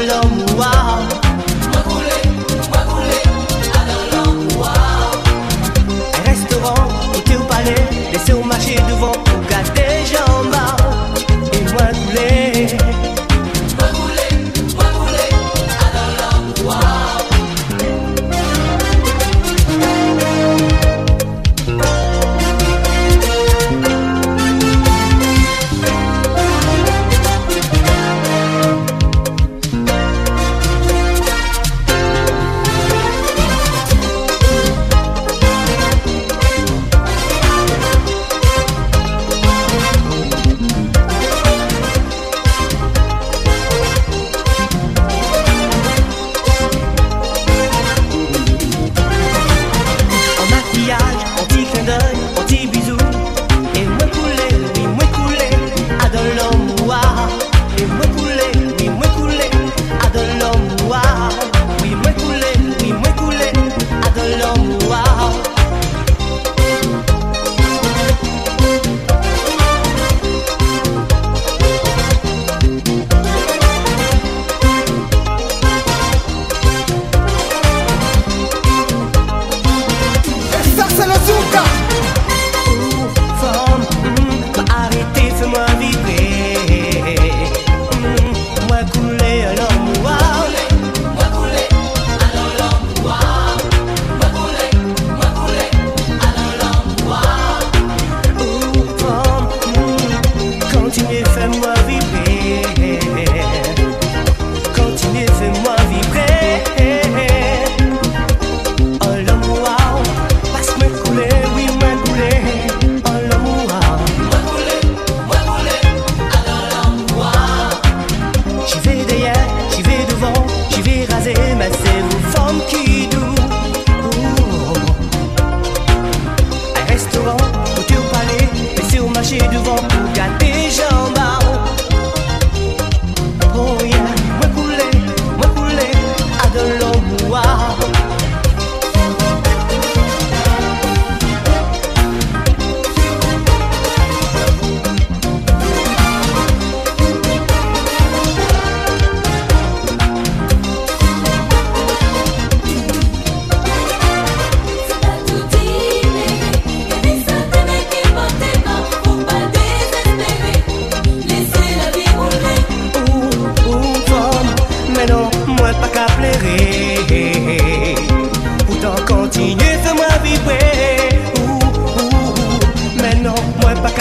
alone j'y vais raser ma forme qui doux. Oh. Un restaurant, voiture palais, mais c'est au marché du vent.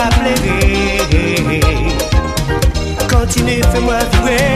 qu'à pleurer. Continue, fais-moi vibrer